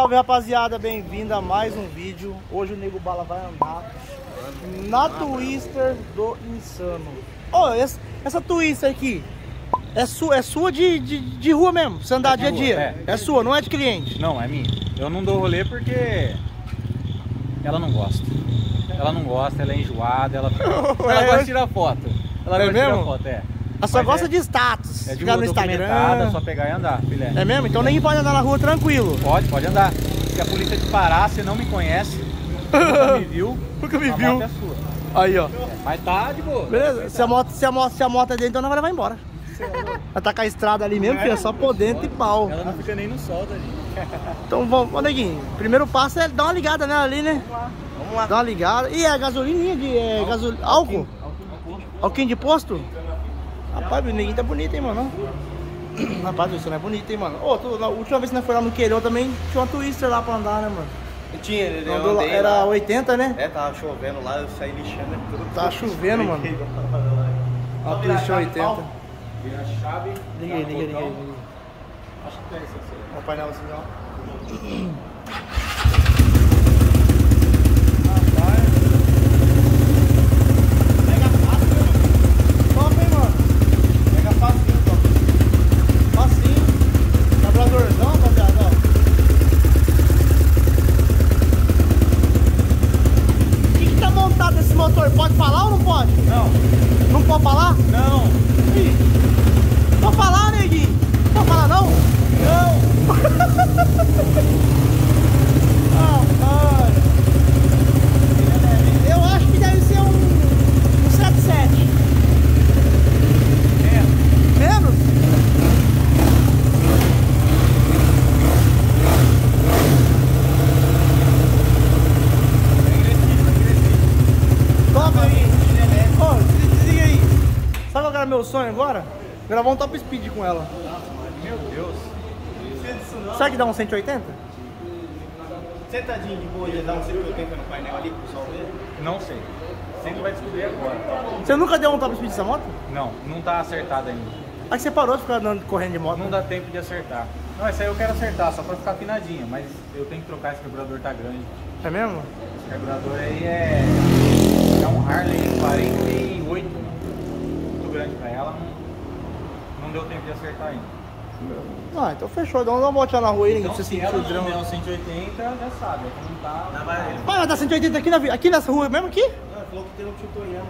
Salve rapaziada, bem-vindo a mais um vídeo. Hoje o Nego Bala vai andar na Twister do Insano. Ô, essa, essa Twister aqui é sua, é sua de, de, de rua mesmo, você andar É de dia a dia. é. É. sua, não é de cliente. Não, é minha. Eu não dou rolê porque ela não gosta. Ela não gosta, ela é enjoada, ela, ela gosta de tirar foto. Ela É gosta de mesmo? tirar foto, é. Ela só Mas gosta é, de status, é de ficar no Instagram. documentada, só pegar e andar, filé. É mesmo? Então ninguém pode andar na rua tranquilo. Pode, pode andar. Se a polícia te parar, você não me conhece, nunca me viu, Nunca me a viu. é. Aí, ó. Mas tá de boa. Beleza? Se a moto, se a moto, se a moto é dentro, então nós vai levar embora. Vai tacar a estrada ali mesmo, é só por dentro e pau. Ela não fica nem no sol, tá, gente? Então vamos, ô neguinho, primeiro passo é dar uma ligada nela ali, né? Vamos lá. Dá uma ligada. E é gasolininha de é, gasol... álcool? Álcool de posto? Rapaz, o neguinho tá bonito, hein, mano? Rapaz, isso não é bonito, hein, mano? Ô, tu, na última vez que nós fomos lá no Queirão também tinha uma Twister lá pra andar, né, mano? Tinha, ele eu do- andei era lá. 80, né? É, tava chovendo lá, eu saí lixando tudo. Tá chovendo, mano. Uma Twister 80. Vira a chave. Liga aí, liga aí, liga aí. Acho que é isso aqui. Ó o painel assim, ó. Pega fácil, né, mano? Top, hein, mano? Pega facinho, top. Facinho. Carburadorão, rapaziada, ó. O que, que tá montado nesse motor? Pode falar ou não pode? Não, Não pode falar? não, Ih, Pode falar, neguinho? Pode falar não? Não! ah, cara. Eu acho que deve ser um, um 77. é. Menos? Top aí. Ô, se desliga aí. Sabe qual era meu sonho agora? Gravar um top speed com ela. Meu Deus. Será que dá um 180? Sentadinho de boa, ia dar um 180 no painel ali pro pessoal ver. Não sei. Você que vai descobrir agora. Você nunca deu um top speed dessa moto? Não, não tá acertado ainda. Aí você parou de ficar andando, correndo de moto. Não dá tempo de acertar. Não, essa aí eu quero acertar, só pra ficar afinadinha, mas eu tenho que trocar esse carburador, tá grande. É mesmo? Esse carburador aí é. É um Harley 48, mano. Grande pra ela, não, não deu tempo de acertar ainda. Ah, então fechou. Dá uma voltinha na rua aí, ninguém Então, precisa se sentir ela o drama. não der um 180, já sabe, é como tá. Vai, ele vai dar 180 aqui, na, aqui nessa rua mesmo aqui? Ah, falou que tem um Titoyama.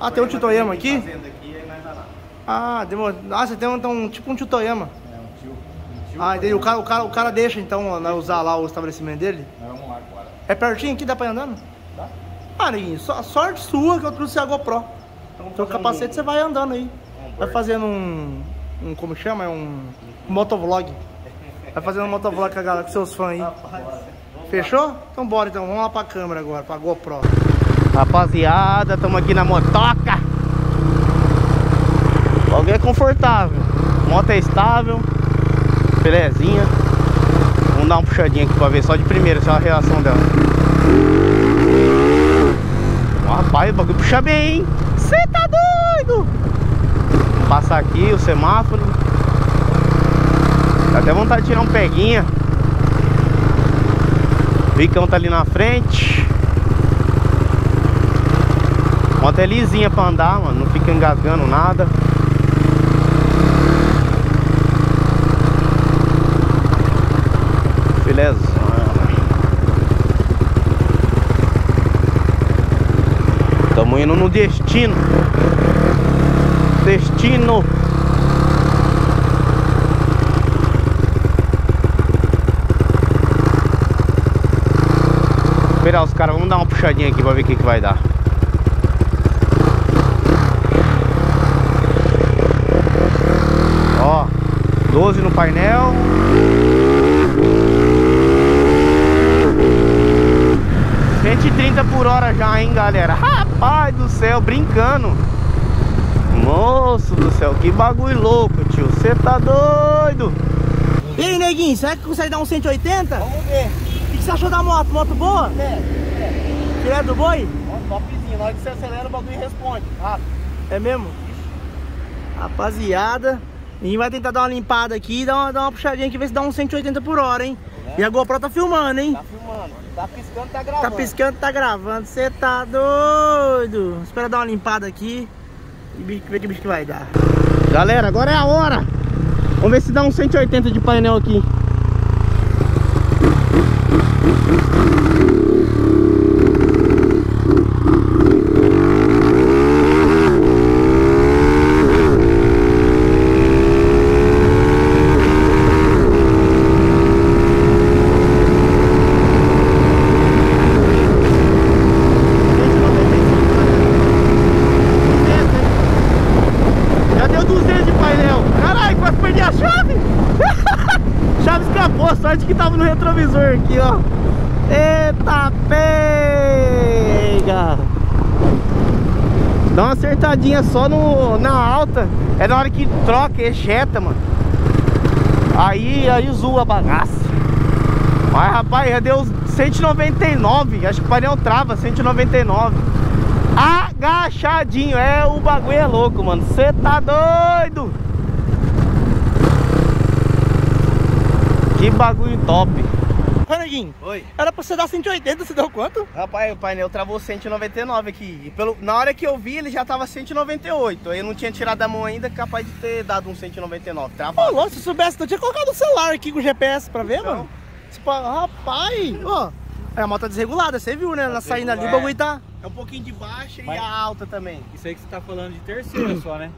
Ah, tem um Titoyama aqui? Aqui. Ah, demorou. Ah, você tem um, então, tipo um Titoyama. É um tio. Um tio. Ah, daí o cara, o, cara, o cara deixa então né, usar lá o estabelecimento dele? Nós vamos lá agora. É pertinho aqui, dá pra ir andando? Tá? Ah, neguinho, só, sorte sua que eu trouxe a GoPro. Então o capacete você vai andando aí. Vai fazendo um. um como chama? É um. motovlog. Vai fazendo um motovlog com a galera, com seus fãs aí. Fechou? Então bora então, vamos lá pra câmera agora, pra GoPro. Rapaziada, estamos aqui na motoca. O bagulho é confortável. Moto é estável. Belezinha. Vamos dar uma puxadinha aqui pra ver só de primeira é a reação dela. Rapaz, o bagulho puxa bem, hein? Você tá doido? Passar aqui o semáforo. Dá até vontade de tirar um peguinha. O Vicão tá ali na frente. Moto é lisinha pra andar, mano. Não fica engasgando nada. Beleza. Estamos indo no destino. Destino. Esperar os caras, vamos dar uma puxadinha aqui pra ver o que, que vai dar. Ó, 12 no painel. Cento e trinta por hora já, hein, galera? Rapaz do céu, brincando. Moço do céu, que bagulho louco, tio. Você tá doido? E aí, neguinho, será que consegue dar um 180? Vamos ver. O que você achou da moto? Moto boa? É, é. Direto do boi? Topzinho. Na hora que você acelera, o bagulho responde. Rápido. É mesmo? Rapaziada, a gente vai tentar dar uma limpada aqui e dar uma, dar uma puxadinha aqui, ver se dá uns 180 por hora, hein? E a GoPro tá filmando, hein? Tá filmando. Tá piscando, tá gravando. Tá piscando, tá gravando. Você tá doido. Espera dar uma limpada aqui. E ver que bicho que vai dar. Galera, agora é a hora. Vamos ver se dá um 180 de painel aqui. Já deu 200 de painel. Caralho, quase perdi a chave. chave escapou, sorte que tava no retrovisor aqui, ó. Eita pega! Dá uma acertadinha só no, na alta. É na hora que troca, ejeta, mano. Aí, aí zoa a bagaça. Mas rapaz, já deu 199. Acho que o painel trava, 199 agachadinho. É, o bagulho é louco, mano. Você tá doido? Que bagulho top. Neguinho, Oi. era pra você dar 180, você deu quanto? Rapaz, o painel travou 199 aqui. E pelo, na hora que eu vi, ele já tava 198. Aí eu não tinha tirado a mão ainda, capaz de ter dado um 199. Ô, Travado. louco, se eu soubesse, eu tinha colocado o celular aqui com o GPS pra ver, Então. mano. Tipo, rapaz, ó. É, a moto tá desregulada, você viu, né? Na saída ali, o bagulho tá. É um pouquinho de baixa Mas- e a alta também. Isso aí que você tá falando de terceira só, né?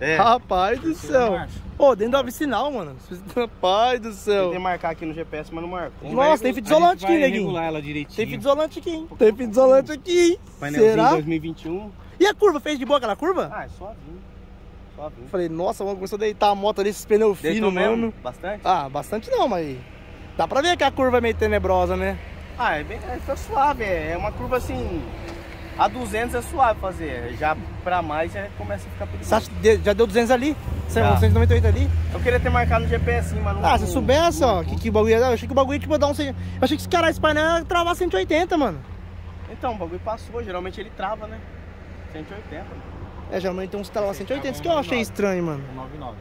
É. Rapaz do céu. Pô, dentro do sinal, mano. Rapaz do céu. Tentei marcar aqui no GPS, mas não marcou. Nossa, tem fita isolante aqui, neguinho. ela direitinho. Tem fita isolante aqui, hein? Tem fita isolante aqui, hein? Painelzinho Será? 2021. E a curva? Fez de boa aquela curva? Ah, é suavinho. Suavinho. Falei, nossa, vamos começar a deitar a moto ali, esses pneus finos mesmo. Bastante? Ah, bastante não, mas. Dá pra ver que a curva é meio tenebrosa, né? Ah, é bem, é, tá suave. É, é uma curva assim. A 200 é suave fazer. Já pra mais já começa a ficar perigoso. Você acha que de- já deu 200 ali? Já. 198 ali? Eu queria ter marcado no GPS, sim, mas não. Ah, se não- soubesse, ó, que, que o bagulho ia dar. Eu achei que o bagulho tipo, ia dar um. Eu achei que esse cara, esse painel ia travar 180, mano. Então, o bagulho passou. Geralmente ele trava, né? 180. É, geralmente tem uns que travam 180, isso que eu achei estranho, mano. 99.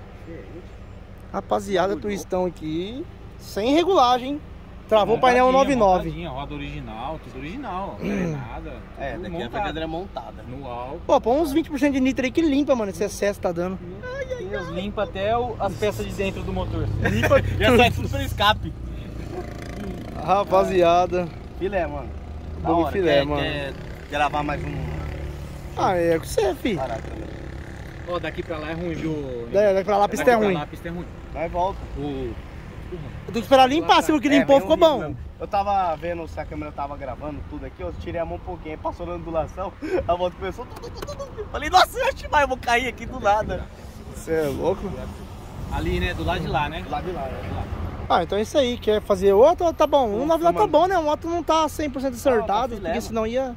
Rapaziada, twistão aqui. Sem regulagem. Travou o painel 99. montadinha, Roda original, tudo original. Não é nada. É, daqui a montado. cadeira montada. No álcool. Pô, põe uns 20% de nitro aí que limpa, mano, esse excesso tá dando. Deus, limpa até o- as peças de dentro do motor. Limpa Já sai tudo pelo escape. Rapaziada. Filé, mano. Da hora. filé, quer, mano. quer gravar mais um Ah, é com você, fi. também. Ó, daqui pra lá é ruim, viu? Daqui pra lá a pista é Daqui pra ruim. lá a pista é ruim. Nós volta. O... Eu tenho que esperar limpar, se o que É, limpou bem ficou bom. mesmo. Eu tava vendo se a câmera tava gravando tudo aqui, eu tirei a mão um pouquinho, aí passou na ondulação, a moto começou. tu, tu, tu, tu, tu. Falei, nossa, mais, eu vou cair aqui do nada. Você é louco? Ali, né? Do lado de lá, né? Lá de lá, né? Ah, então é isso aí. Quer fazer outro? Tá bom. Um na tá bom, né? A moto não tá 100% acertado, filé, porque senão ia.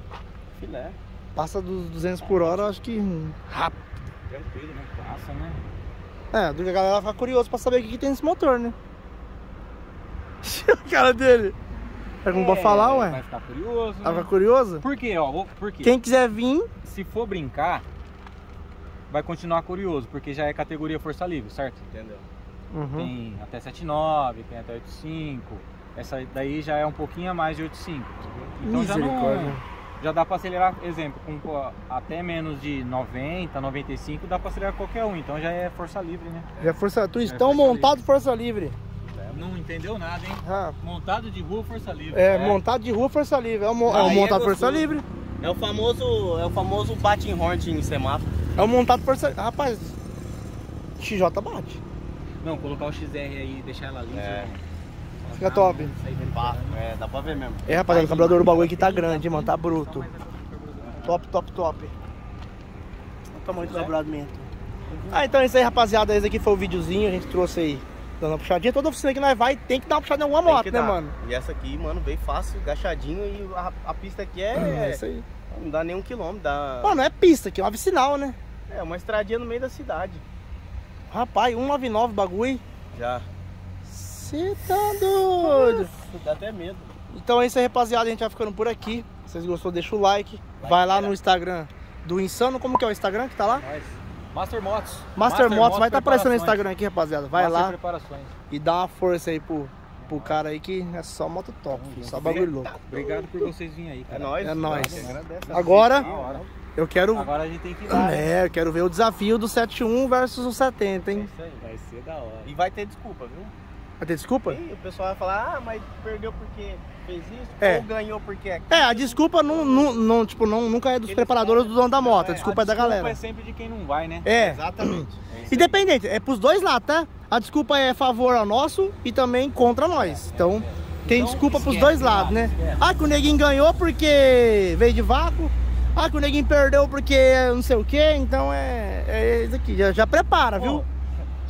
Filé. Passa dos 200 por hora, acho que. hum, Rápido. Tranquilo, né? Passa, né? É, do que a galera fica curiosa pra saber o que, que tem nesse motor, né? O cara dele. É pra falar, Vai ué? ficar curioso. Ela Né? fica curiosa? Por quê, ó? Por quê? Quem quiser vir, Se for brincar, vai continuar curioso, porque já é categoria força livre, certo? Entendeu? uhum. Tem até 7.9, tem até 8.5. Essa daí já é um pouquinho a mais de 8.5. Então já não. Já dá pra acelerar, exemplo, com até menos de 90, 95, dá pra acelerar qualquer um. Então já é força livre, né? Já é força. Twistão força montado força livre. Não entendeu nada, hein? Ah, Montado de rua, força livre. é, montado de rua força livre. É o, mo- é o é montado força gostoso. livre. É o famoso, é o famoso bate em horn em semáforo. É o montado força. Rapaz, XJ bate. Não, colocar o XR aí e deixar ela lisa. É. Fica top. Pá, é, dá pra ver mesmo. É, rapaziada, o carburador do bagulho aqui tá grande, mano. Tá bruto. Top, top, top. O tamanho do carburamento. Ah, então é isso aí, rapaziada. Esse aqui foi o videozinho. A gente trouxe aí, dando uma puxadinha. Toda oficina que nós vai tem que dar uma puxada em alguma moto, né, dar. mano? E essa aqui, mano, bem fácil, gachadinho e a, a pista aqui É, é. isso aí. Não dá nem um quilômetro, dá. Mano, não é pista aqui, é uma vicinal, né? É uma estradinha no meio da cidade. Rapaz, 199 bagulho. Já. Você tá doido. Dá até medo. Então é isso aí, rapaziada. A gente vai ficando por aqui. Se vocês gostou, deixa o like. Vai lá no Instagram do Insano. Como que é o Instagram que tá lá? Nós. Master Motos. Master, Motos vai estar aparecendo no. Instagram aqui, rapaziada. Vai Master lá Preparações. e dá uma força aí pro, pro cara aí que é só moto top, filho, só bagulho louco. Obrigado por vocês virem aí, É cara. nóis. É nóis. Agradece. Agora, eu quero. Agora a gente tem que ir lá. né? É, eu quero ver o desafio do 71 versus o 70, hein? Isso aí. Vai ser da hora. E vai ter desculpa, viu? Vai ter desculpa? E o pessoal vai falar, ah, mas perdeu porque fez isso, É. ou ganhou porque é. É, a desculpa não, não, não, tipo, não, nunca é dos Eles preparadores do dono da moto, a É, desculpa é da Desculpa galera. é sempre de quem não vai, né? É, Exatamente. independente, é pros dois lados, tá? A desculpa é a favor ao nosso e também contra nós. Então, tem Então, desculpa pros esquece, dois lados, né? esquece. Ah, que o neguinho ganhou porque veio de vácuo. Ah, que o neguinho perdeu porque não sei o que. Então é, é isso aqui. Já, já prepara, viu?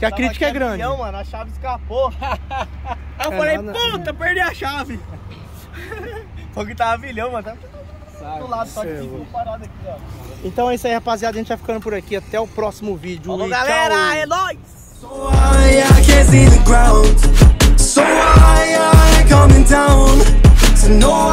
Que a crítica é grande. avião, mano, a chave escapou. Aí eu É falei, nada. puta, perdi a chave. Foi que tava avilhão, mano. Tava do lado, só que ficou parado aqui, ó. Então é isso aí, rapaziada. A gente vai ficando por aqui. Até o próximo vídeo. Falou, e galera, tchau. é nóis! So high, I can't see the ground. So high, I coming down. So no